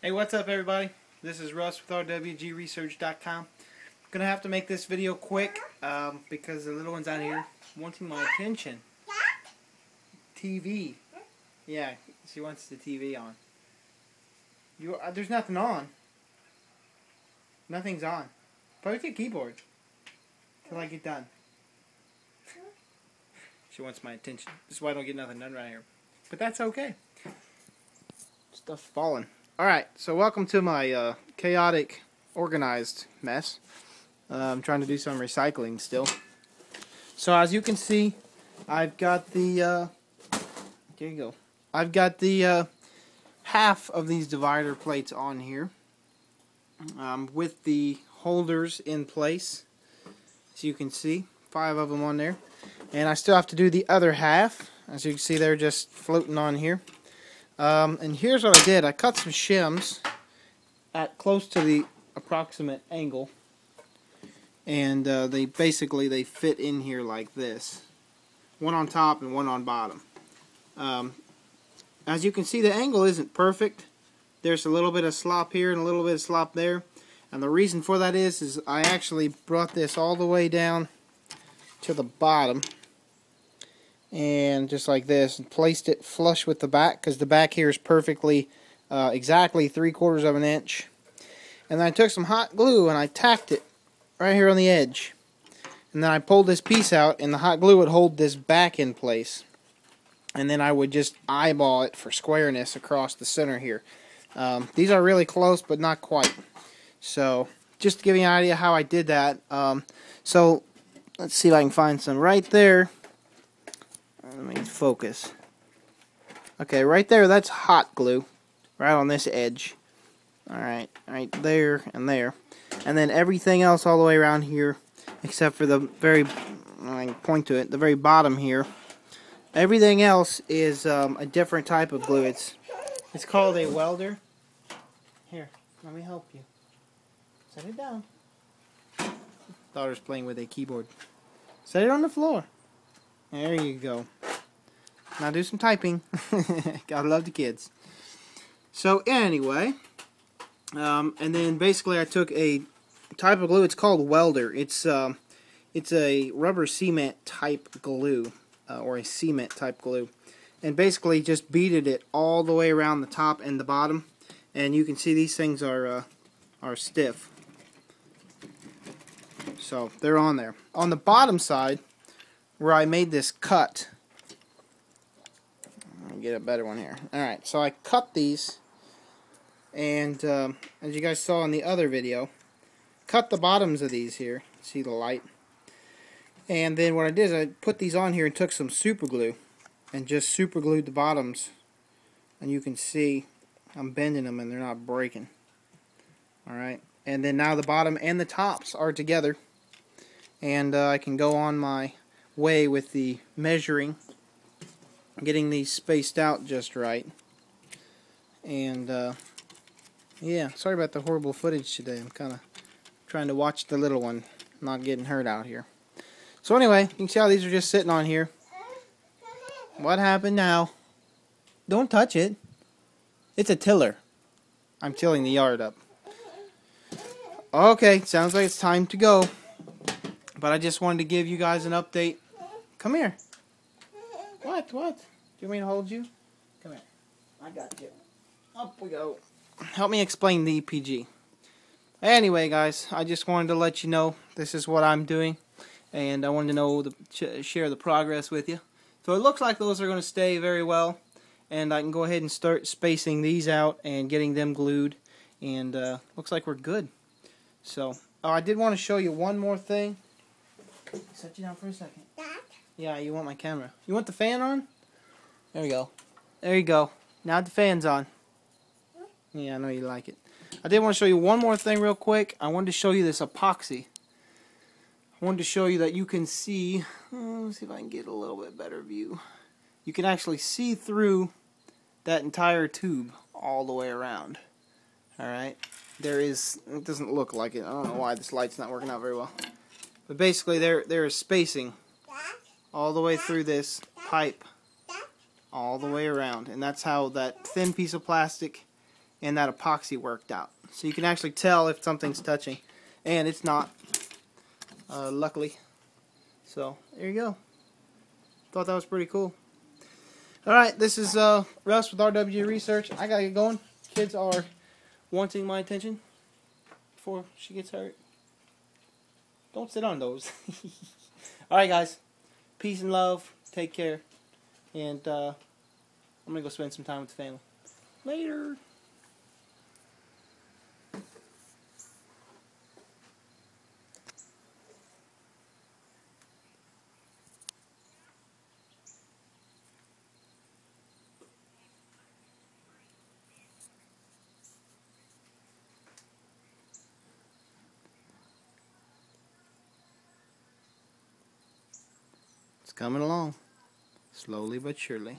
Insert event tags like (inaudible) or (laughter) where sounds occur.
Hey, what's up, everybody? This is Russ with RWGResearch.com. Gonna have to make this video quick um, because the little one's out here wanting my attention. TV. Yeah, she wants the TV on. You, uh, there's nothing on. Nothing's on. Probably the keyboard till I get done. She wants my attention. This is why I don't get nothing done right here. But that's okay. Stuff's falling. Alright, so welcome to my uh, chaotic, organized mess. Uh, I'm trying to do some recycling still. So as you can see, I've got the, uh, there you go. I've got the uh, half of these divider plates on here um, with the holders in place. As you can see, five of them on there. And I still have to do the other half. As you can see, they're just floating on here. Um, and here's what I did. I cut some shims at close to the approximate angle. And uh, they basically, they fit in here like this. One on top and one on bottom. Um, as you can see, the angle isn't perfect. There's a little bit of slop here and a little bit of slop there. And the reason for that is, is I actually brought this all the way down to the bottom and just like this and placed it flush with the back because the back here is perfectly uh, exactly three quarters of an inch. And then I took some hot glue and I tacked it right here on the edge. And then I pulled this piece out and the hot glue would hold this back in place. And then I would just eyeball it for squareness across the center here. Um, these are really close but not quite. So just to give you an idea how I did that um, so let's see if I can find some right there let me focus. Okay, right there, that's hot glue. Right on this edge. Alright, right there and there. And then everything else all the way around here, except for the very, I point to it, the very bottom here. Everything else is um, a different type of glue. It's, it's called a welder. Here, let me help you. Set it down. Daughter's playing with a keyboard. Set it on the floor. There you go. Now do some typing. (laughs) Gotta love the kids. So anyway, um, and then basically I took a type of glue. It's called welder. It's um, it's a rubber cement type glue uh, or a cement type glue, and basically just beaded it all the way around the top and the bottom. And you can see these things are uh, are stiff. So they're on there. On the bottom side, where I made this cut. I'll get a better one here. Alright, so I cut these, and um, as you guys saw in the other video, cut the bottoms of these here. See the light? And then what I did is I put these on here and took some super glue and just super glued the bottoms. And you can see I'm bending them and they're not breaking. Alright, and then now the bottom and the tops are together. And uh, I can go on my way with the measuring, getting these spaced out just right. And, uh, yeah, sorry about the horrible footage today. I'm kind of trying to watch the little one not getting hurt out here. So anyway, you can see how these are just sitting on here. What happened now? Don't touch it. It's a tiller. I'm tilling the yard up. Okay, sounds like it's time to go. But I just wanted to give you guys an update Come here. What? What? Do you mean hold you? Come here. I got you. Up we go. Help me explain the EPG. Anyway, guys, I just wanted to let you know this is what I'm doing, and I wanted to know the share the progress with you. So it looks like those are going to stay very well, and I can go ahead and start spacing these out and getting them glued, and uh, looks like we're good. So oh, I did want to show you one more thing. Set you down for a second. Yeah, you want my camera. You want the fan on? There we go. There you go. Now the fan's on. Yeah, I know you like it. I did want to show you one more thing real quick. I wanted to show you this epoxy. I wanted to show you that you can see, uh, let's see if I can get a little bit better view. You can actually see through that entire tube all the way around. Alright, there is, it doesn't look like it. I don't know why this light's not working out very well. But basically there there is spacing all the way through this pipe all the way around and that's how that thin piece of plastic and that epoxy worked out. So you can actually tell if something's touching, and it's not, uh, luckily. So there you go. Thought that was pretty cool. All right, this is uh, Russ with RWG Research. I gotta get going. Kids are wanting my attention before she gets hurt. Don't sit on those. (laughs) All right, guys. Peace and love. Take care. And uh, I'm going to go spend some time with the family. Later. It's coming along, slowly but surely.